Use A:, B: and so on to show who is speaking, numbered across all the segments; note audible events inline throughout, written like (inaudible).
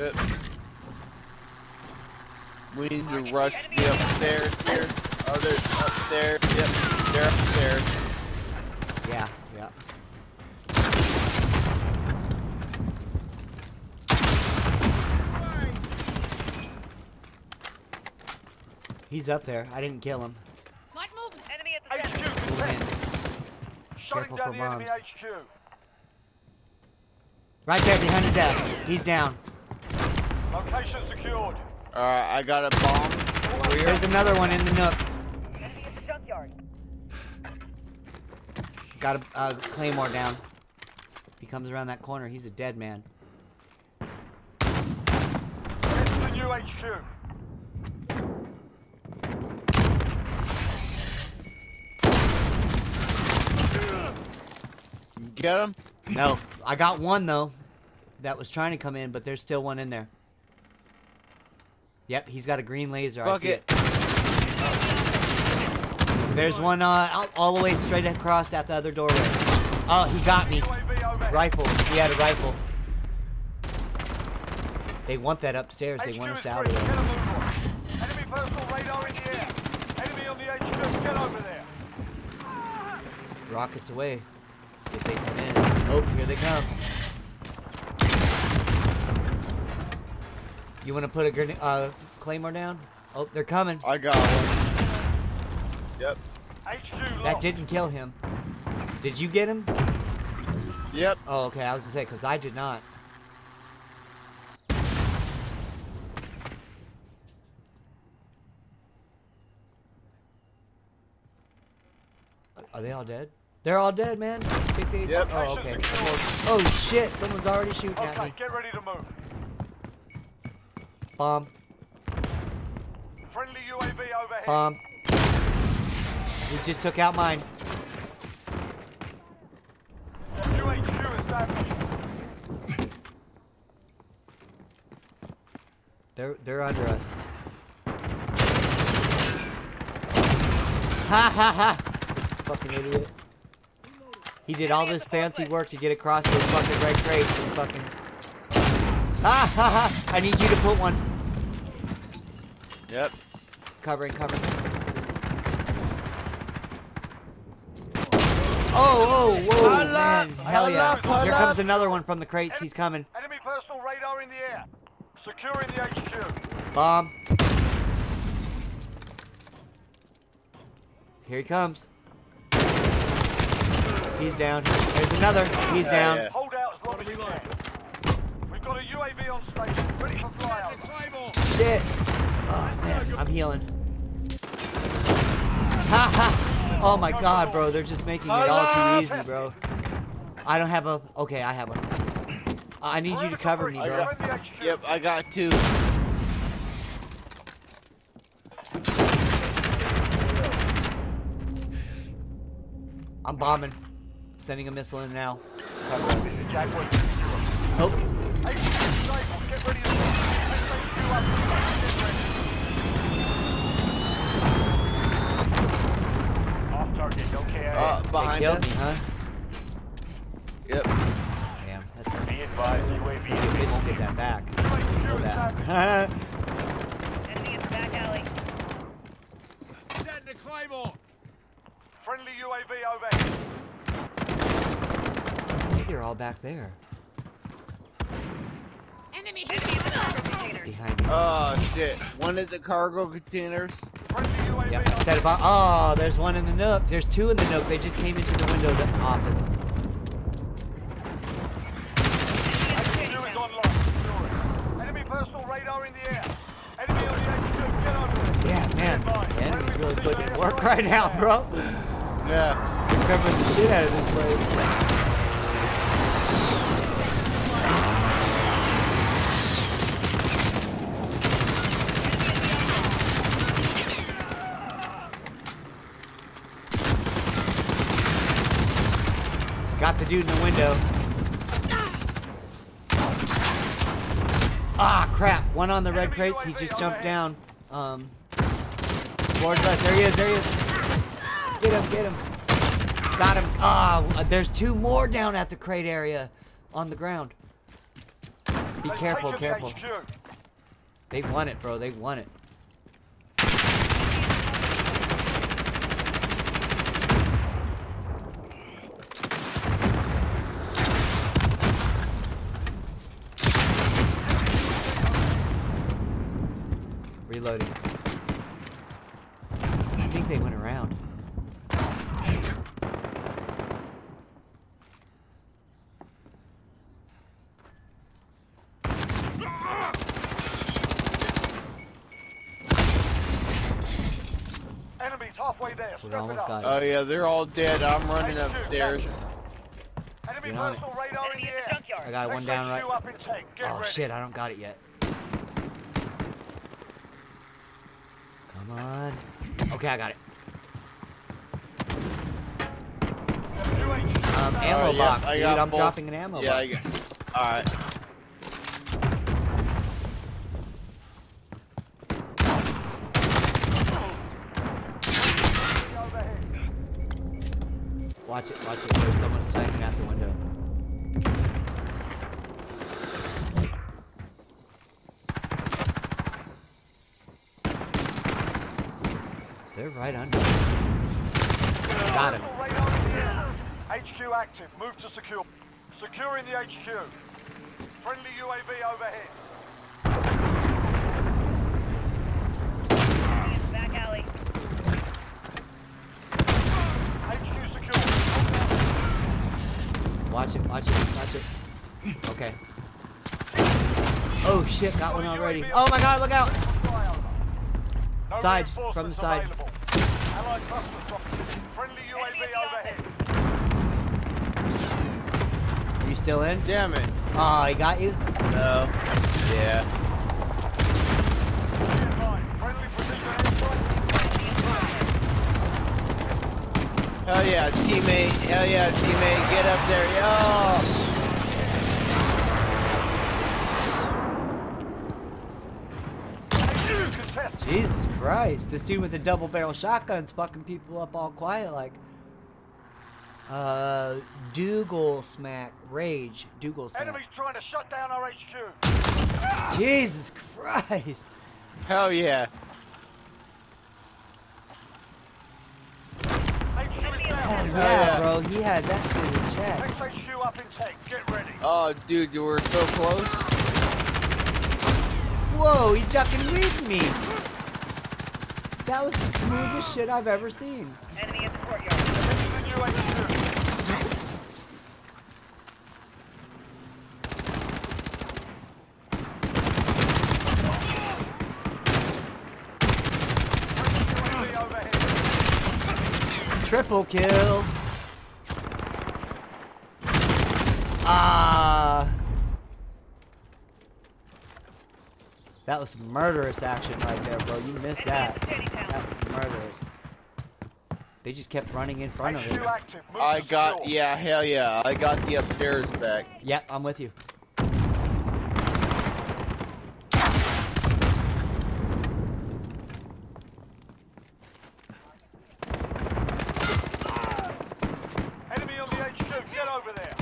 A: Yep. We need to rush the upstairs here. Oh, they're upstairs. Yep, they're upstairs.
B: Yeah, yeah. He's up there. I didn't kill him.
C: Light movement.
D: Enemy at the
E: HQ
D: center.
E: Contested. Shutting down
B: for
E: the enemy
B: bombs.
E: HQ.
B: Right there behind the desk. He's down.
E: Location secured.
A: Alright, I got a bomb over here.
B: There's another one in the nook.
D: Enemy at the junkyard.
B: Got a uh, claymore down. He comes around that corner. He's a dead man.
E: Head to the new HQ.
A: Get him?
B: No, I got one though. That was trying to come in, but there's still one in there. Yep, he's got a green laser. I see
A: it.
B: There's one uh, out, all the way straight across at the other doorway. Oh, he got me. Rifle. He had a rifle. They want that upstairs. They
E: HQ
B: want us out of
E: Get
B: there.
E: a move on. Enemy personal radar in the air. Enemy on the HQ. Get over there.
B: Rockets away. If they come in. Oh, here they come. You want to put a grenade, uh, claymore down? Oh, they're coming.
A: I got one. Yep.
E: HQ
B: That didn't kill him. Did you get him?
A: Yep.
B: Oh, okay. I was gonna say because I did not. Are they all dead? They're all dead, man.
A: Yep.
B: Oh, okay. Oh shit! Someone's already shooting at me.
E: Okay, get ready to move.
B: Bomb.
E: Friendly UAV overhead.
B: Bomb. We just took out mine.
E: New HQ established.
B: They're they're under us. Ha ha ha! Fucking idiot. He did all this fancy work to get across those fucking red crates and fucking. Ha ha ha! I need you to put one.
A: Yep.
B: Covering, covering. Oh, oh, whoa,
A: Allah,
B: man. Hell yeah.
A: Allah,
B: Here comes another one from the crates. He's coming.
E: Enemy personal radar in the air. Securing the HQ.
B: Bomb. Here he comes. He's down. There's another. He's
A: Yeah,
B: down.
A: yeah.
E: Hold out as long as you can. We've got a UAV on station, ready for flyover.
B: Shit. Oh man, I'm healing. Ha ha. Oh my god, bro. They're just making it all too easy, bro. I don't have a. Okay, I have one. I need you to cover me,
A: I
B: bro.
A: got-
E: Defend.
A: Yep, I got two.
B: I'm bombing. Sending a missile in now. Cover us.
E: This is Jaguar secure.
B: Oh,
E: HQ disabled. Get ready to move. Lift HQ up. Off target. Okay.
A: Uh,
B: they
A: behind
B: killed
A: us.
B: me, huh?
A: Yep.
B: Damn, that's a
E: Be advised, UAV
B: Maybe
E: is
B: we
E: able
B: should get that back. Know
E: HQ
B: that. (laughs)
D: Enemy in the back alley.
F: Setting the claymore.
E: Friendly UAV over.
B: I think they're all back there.
C: Enemy
D: Enemy in the cargo container.
B: Behind me.
A: Oh shit. One of the cargo containers.
B: Yep, set a bomb. Oh, there's one in the nook. There's two in the nook. They just came into the window of the office.
E: HQ is online. Secure it. Enemy personal radar in the air. Enemy on the HQ. Get over there.
B: Yeah, man. The enemy's really putting in work right now, bro.
A: Yeah.
B: They're covering the shit out of this place. Got the dude in the window. Ah, crap. One on the red crates. He just jumped down. Um, towards us. There he is. There he is. Get him. Get him. Got him. Ah, there's two more down at the crate area on the ground. Be careful, careful. They won it, bro. They won it. Reloading. I think they went around.
E: Enemies halfway there.
B: We almost got it.
A: Oh yeah, they're all dead. I'm running
E: HQ,
A: upstairs.
E: Enemy
B: Get on it.
E: personal radar in the air.
B: I got one down right.
E: up in tank. Get
B: Oh shit, I don't got it yet. Come on. Okay, I got it. Um, ammo
A: yeah,
B: box,
A: I
B: dude. I'm
A: both.
B: dropping an ammo
A: Yeah, I
B: box.
A: got. All right.
B: Watch it, watch it. There's someone sniping out the window. They're right under. Got him.
E: Personal radar in the air. HQ active. Move to secure. Securing the HQ. Friendly UAV overhead.
D: Enemy back alley.
E: HQ secure.
B: Watch it, watch it, watch it. Okay. Oh shit, got one already. Oh my god, look out! Side, from the side.
E: Available. Allied cluster drop. Friendly UAV overhead.
B: Are you still in?
A: Damn it.
B: Ah, oh, he got you?
A: No. Yeah.
E: Be advised. Friendly precision airstrike.
A: Hell yeah, teammate. Hell yeah, teammate. Get up there. Yo.
E: HQ contested.
B: Jesus Christ, this dude with the double barrel shotgun's fucking people up all quiet like. Uh, Dougal smack, rage, Dougal smack.
E: Enemies trying to shut down our HQ.
B: Jesus Christ!
A: Hell yeah.
E: HQ is
B: Hell yeah,
A: yeah.
B: bro, he had that shit in check.
E: Next HQ up in tank. Get ready.
A: Oh, dude, you were so close.
B: Whoa, he ducking with me! That was the smoothest shit I've ever seen.
D: Enemy in the courtyard.
E: Into the new HQ. UAV.
B: Triple kill! That was murderous action right there, bro. You missed that.
D: at the Teddy Town.
B: That was murderous. They just kept running in front of
E: HQ
B: him.
E: active. Move
A: I got, yeah, hell yeah. I got the upstairs back.
B: Yep, I'm with you.
E: Enemy on the HQ. Get over there.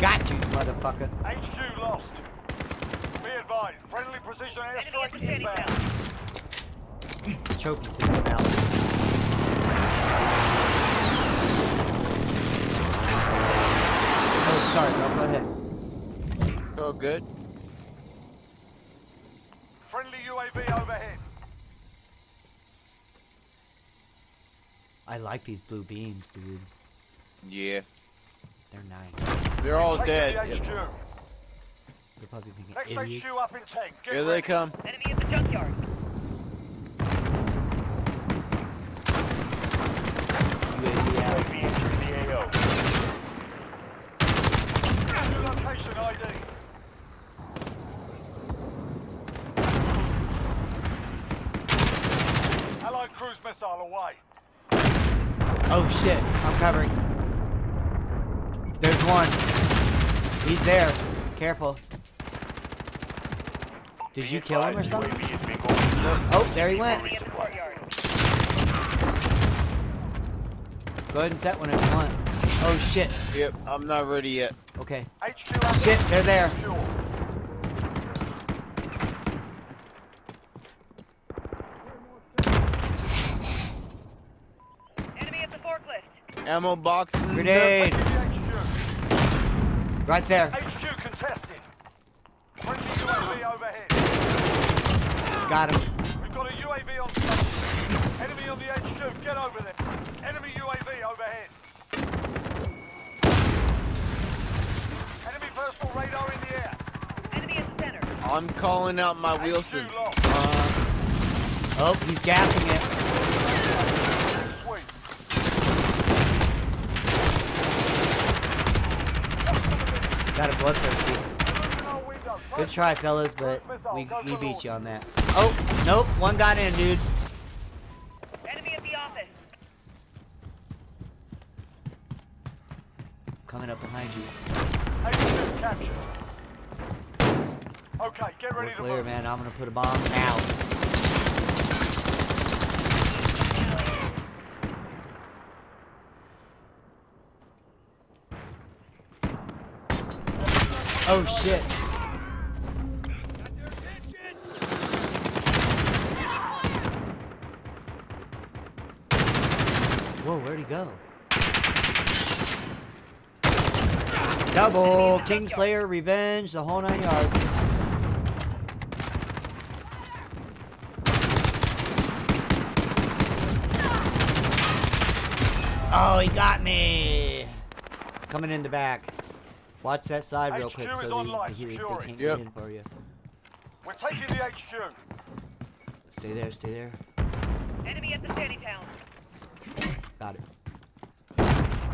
B: Got you, motherfucker.
E: HQ lost. Be advised. Friendly precision
D: Enemy at
E: airstrike
D: the Teddy
E: inbound.
D: Town.
B: Choking system out. Oh, sorry, bro. Go ahead.
A: Oh, good.
E: Friendly UAV overhead.
B: I like these blue beams, dude.
A: Yeah.
B: They're nice.
A: They're all
E: Taking
A: dead.
E: The HQ.
B: They're probably thinking
E: Next
B: idiots.
E: HQ up in tank. Get
A: Here
E: ready.
A: they come.
D: Enemy at the junkyard.
B: UAV out.
E: New location ID. Allied cruise missile away.
B: Oh shit, I'm covering. There's one. He's there. Careful. Did you kill him or something? Oh, there he went.
D: Enemy in the courtyard.
B: Go ahead and set one if you want. Oh shit.
A: Yep, I'm not ready yet.
B: Okay.
E: HQ under
B: Shit, they're there.
D: Enemy at the forklift.
A: Ammo box.
B: Grenade.
E: Taking the HQ.
B: Right there.
E: HQ contested. Friendly UAV overhead.
B: Got him.
E: We've got a UAV on station. Enemy on the HQ. Get over there. Enemy UAV overhead. Enemy personal radar in the air.
D: Enemy at the center.
A: I'm calling out my Wheelson.
E: HQ lost.
A: Uh,
B: Oh, he's gapping it.
E: Sweet.
B: Got a bloodthirsty.
E: Moving our window.
B: Good try, fellas, but we, we beat you on that. Oh, nope. One got in, dude.
D: Enemy at the office.
B: Coming up behind you.
E: Okay, get
B: We're
E: ready to
B: clear,
E: move.
B: man. I'm gonna put a bomb now. Oh shit. Whoa, where'd he go? Double Kingslayer, Revenge, the whole nine yards. Oh, he got me! Coming in the back. Watch that side real
E: HQ
B: quick
E: is
B: so
E: online,
B: they, they, they can't
A: Yep.
B: get in for you.
E: We're taking the HQ.
B: Stay there, stay there.
D: Enemy at the shanty town.
B: Got it.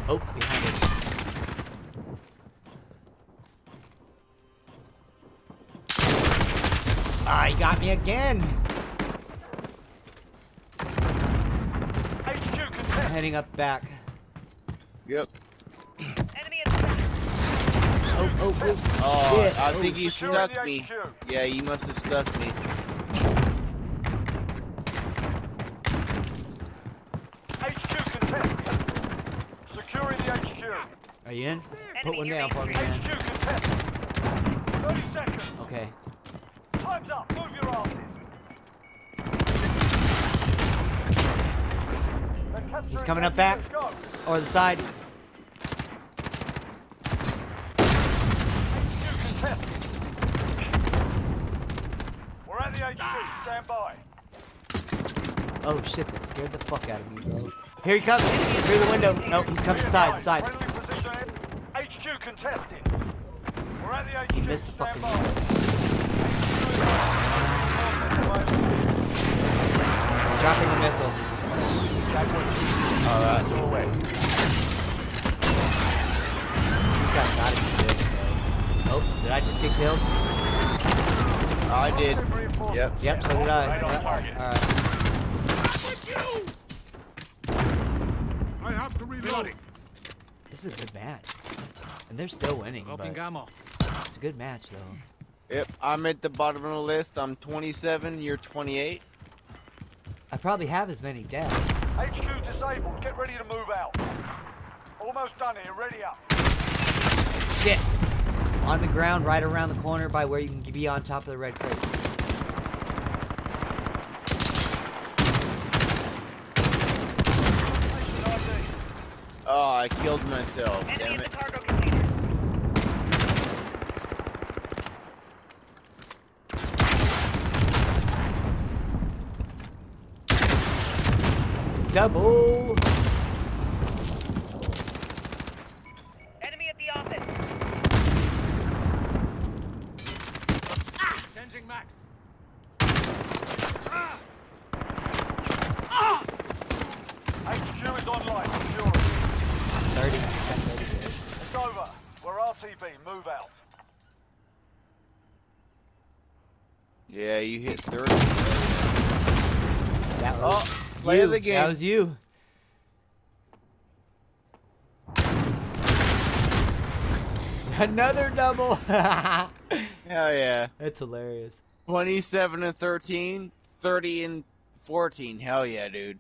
B: Oh, behind it. Ah, he got me again!
E: HQ contested.
B: Heading up back.
A: yep.
D: Enemy at the center.
B: Oh, oh, oh.
A: Oh,
B: Shit.
A: I think he
E: Securing
A: stuck me.
E: HQ.
A: Yeah, he must have stuck me.
E: HQ contested. Securing the HQ.
B: Are you in? Put one down me,
D: HQ.
E: Contested. 30 seconds.
B: Okay.
E: Time's up. Move your asses.
B: He's coming up back. Or the side.
E: HQ contested. We're at the HQ. Stand by.
B: Oh shit, that scared the fuck out of me, bro. Here he comes. Through the window. No, he's coming side, side.
E: Friendly position in. HQ contested. We're at the HQ.
B: He missed the fucking-
E: by.
B: Dropping the missile.
A: Alright.
B: These guys gotta be good. bro. Oh, did I just get killed?
A: I did. Yep.
B: Yep, so did I.
E: Right on target.
B: Alright.
F: I have to reload.
B: This is a good match. And they're still winning, but
F: Dropping ammo.
B: It's a good match though.
A: Yep, I'm at the bottom of the list. I'm 27, you're 28.
B: I probably have as many deaths.
E: HQ disabled. Get ready to move out. Almost done here. Ready up.
B: Shit! On the ground, right around the corner by where you can be on top of the red crate.
A: Oh, I killed myself.
D: Enemy
A: Damn it.
B: Double!
D: Enemy at the office.
F: Changing max.
E: HQ is online. Securing.
B: 30. got 30 there.
E: It's over. We're RTB. Move out.
A: Yeah, you hit 30.
B: That
A: Oh, play
B: you.
A: of the game.
B: That was you. (laughs) Another double! (laughs)
A: Hell yeah.
B: That's hilarious.
A: 27 and 13, 30 and 14. Hell yeah, dude.